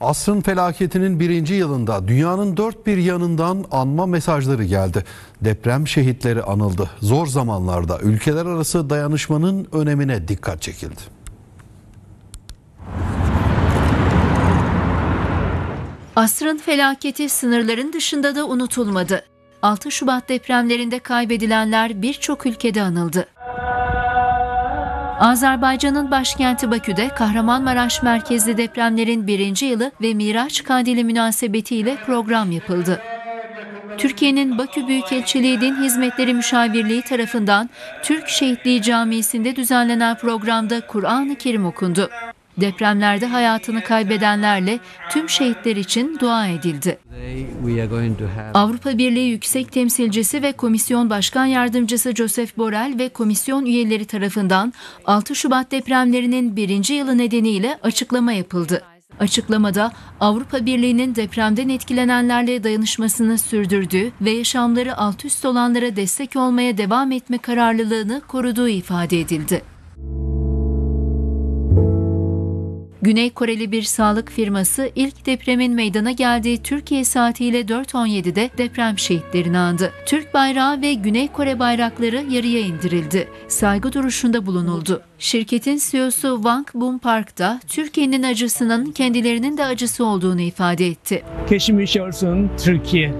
Asrın felaketinin birinci yılında dünyanın dört bir yanından anma mesajları geldi. Deprem şehitleri anıldı. Zor zamanlarda ülkeler arası dayanışmanın önemine dikkat çekildi. Asrın felaketi sınırların dışında da unutulmadı. 6 Şubat depremlerinde kaybedilenler birçok ülkede anıldı. Azerbaycan'ın başkenti Bakü'de Kahramanmaraş merkezli depremlerin birinci yılı ve Miraç Kandili münasebetiyle program yapıldı. Türkiye'nin Bakü Büyükelçiliği Din Hizmetleri Müşavirliği tarafından Türk Şehitliği Camisi'nde düzenlenen programda Kur'an-ı Kerim okundu. Depremlerde hayatını kaybedenlerle tüm şehitler için dua edildi. Avrupa Birliği Yüksek Temsilcisi ve Komisyon Başkan Yardımcısı Joseph Borrell ve komisyon üyeleri tarafından 6 Şubat depremlerinin birinci yılı nedeniyle açıklama yapıldı. Açıklamada Avrupa Birliği'nin depremden etkilenenlerle dayanışmasını sürdürdüğü ve yaşamları alt üst olanlara destek olmaya devam etme kararlılığını koruduğu ifade edildi. Güney Koreli bir sağlık firması ilk depremin meydana geldiği Türkiye saatiyle 4.17'de deprem şehitlerini andı. Türk bayrağı ve Güney Kore bayrakları yarıya indirildi. Saygı duruşunda bulunuldu. Şirketin CEO'su Wang Bum Park da Türkiye'nin acısının kendilerinin de acısı olduğunu ifade etti. geçmiş olsun Türkiye.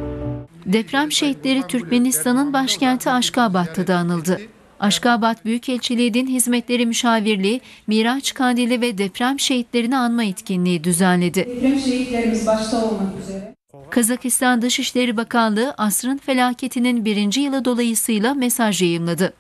Deprem şehitleri Türkmenistan'ın başkenti Aşkabat'ta da anıldı. Aşkabat Büyükelçiliği Din Hizmetleri Müşavirliği, Miraç Kandili ve deprem şehitlerini anma etkinliği düzenledi. Deprem şehitlerimiz başta olmak üzere. Kazakistan Dışişleri Bakanlığı asrın felaketinin birinci yılı dolayısıyla mesaj yayımladı.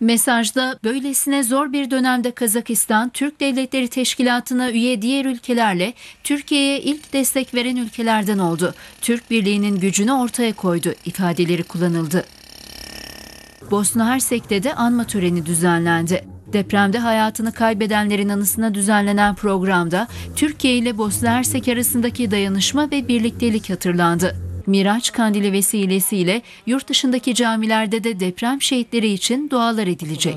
Mesajda böylesine zor bir dönemde Kazakistan, Türk Devletleri Teşkilatı'na üye diğer ülkelerle Türkiye'ye ilk destek veren ülkelerden oldu. Türk Birliği'nin gücünü ortaya koydu ifadeleri kullanıldı. Bosna Hersek'te de anma töreni düzenlendi. Depremde hayatını kaybedenlerin anısına düzenlenen programda Türkiye ile Bosna Hersek arasındaki dayanışma ve birliktelik hatırlandı. Miraç Kandili vesilesiyle yurt dışındaki camilerde de deprem şehitleri için dualar edilecek.